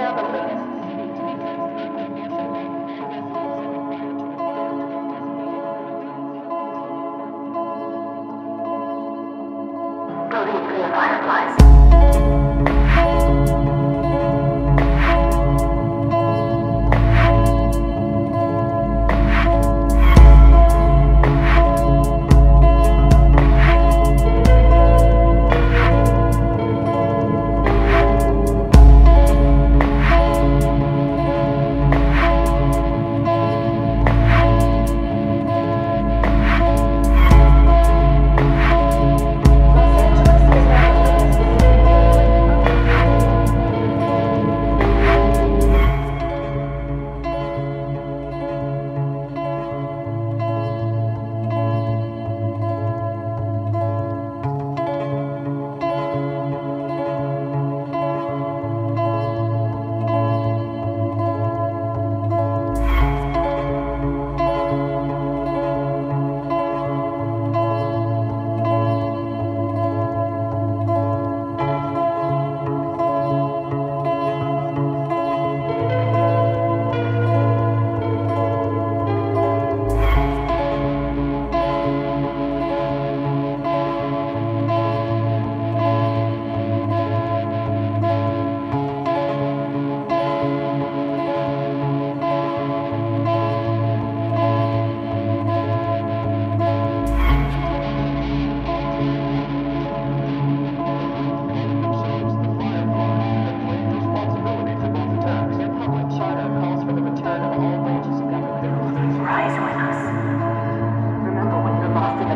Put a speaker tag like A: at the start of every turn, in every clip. A: now the latest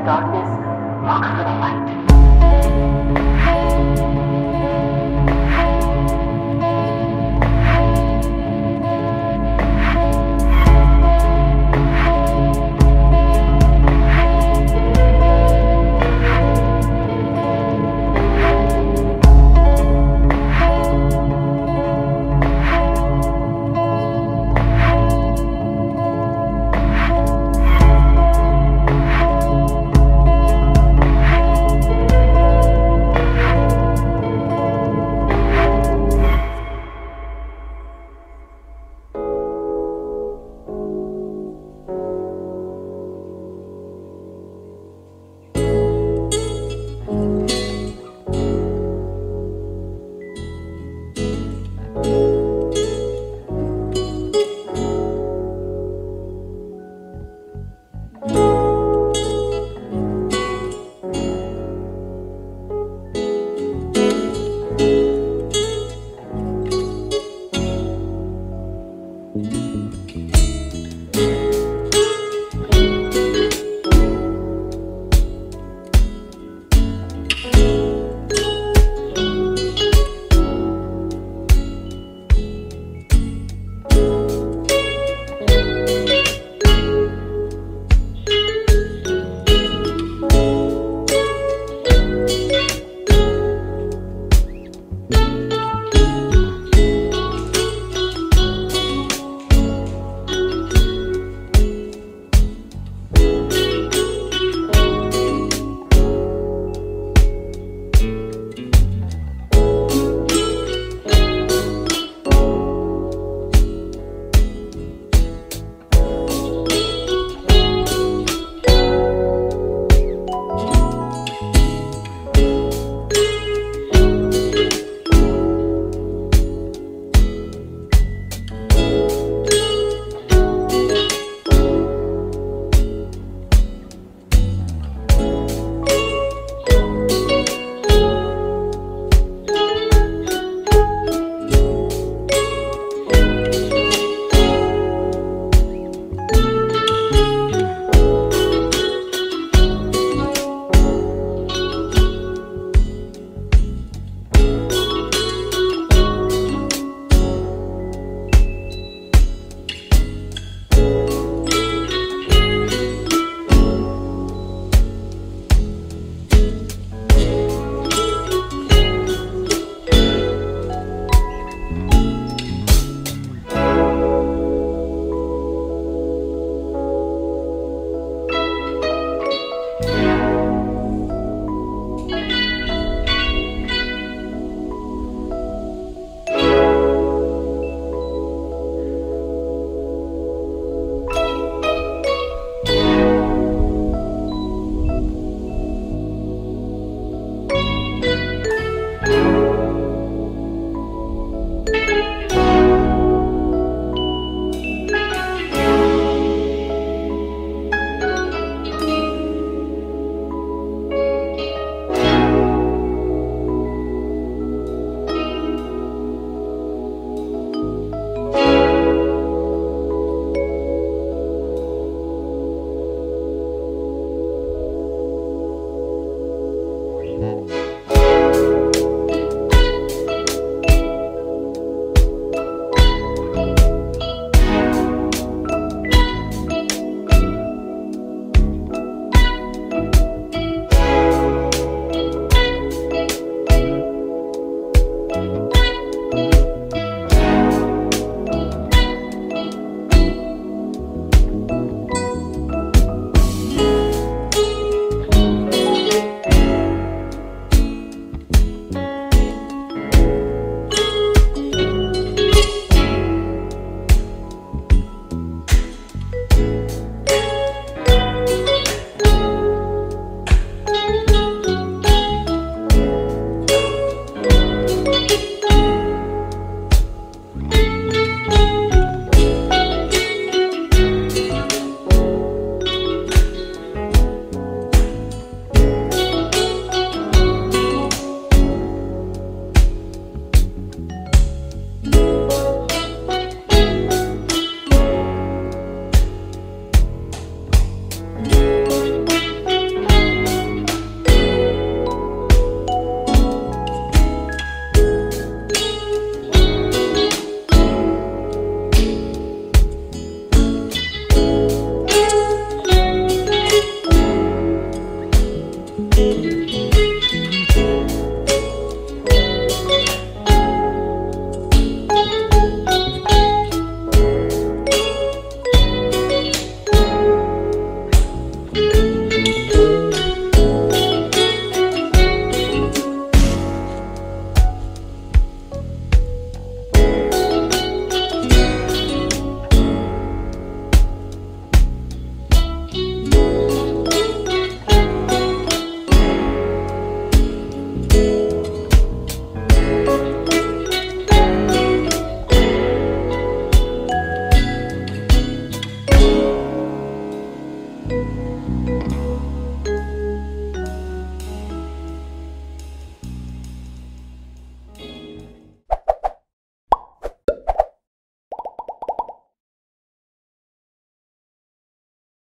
A: darkness, walk for the light.